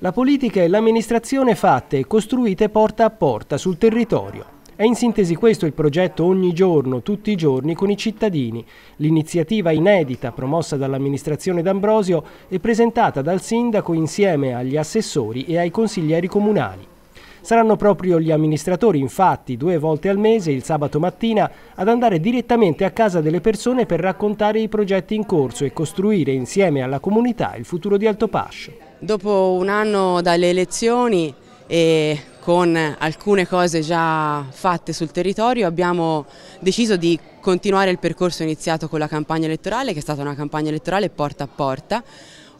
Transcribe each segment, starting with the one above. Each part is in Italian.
La politica e l'amministrazione fatte e costruite porta a porta sul territorio. È in sintesi questo il progetto Ogni giorno, tutti i giorni con i cittadini, l'iniziativa inedita promossa dall'amministrazione D'Ambrosio e presentata dal sindaco insieme agli assessori e ai consiglieri comunali. Saranno proprio gli amministratori, infatti, due volte al mese, il sabato mattina, ad andare direttamente a casa delle persone per raccontare i progetti in corso e costruire insieme alla comunità il futuro di Altopascio. Dopo un anno dalle elezioni e con alcune cose già fatte sul territorio abbiamo deciso di continuare il percorso iniziato con la campagna elettorale che è stata una campagna elettorale porta a porta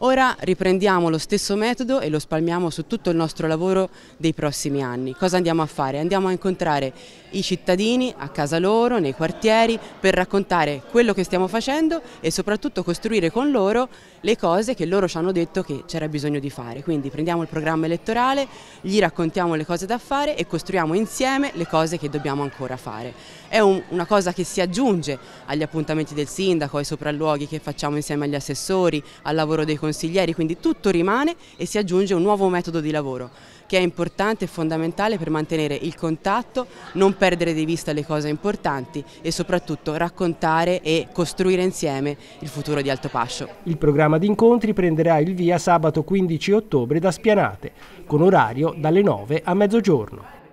Ora riprendiamo lo stesso metodo e lo spalmiamo su tutto il nostro lavoro dei prossimi anni. Cosa andiamo a fare? Andiamo a incontrare i cittadini a casa loro, nei quartieri, per raccontare quello che stiamo facendo e soprattutto costruire con loro le cose che loro ci hanno detto che c'era bisogno di fare. Quindi prendiamo il programma elettorale, gli raccontiamo le cose da fare e costruiamo insieme le cose che dobbiamo ancora fare. È un, una cosa che si aggiunge agli appuntamenti del sindaco, ai sopralluoghi che facciamo insieme agli assessori, al lavoro dei consiglieri, quindi tutto rimane e si aggiunge un nuovo metodo di lavoro che è importante e fondamentale per mantenere il contatto, non perdere di vista le cose importanti e soprattutto raccontare e costruire insieme il futuro di Altopascio. Il programma di incontri prenderà il via sabato 15 ottobre da Spianate, con orario dalle 9 a mezzogiorno.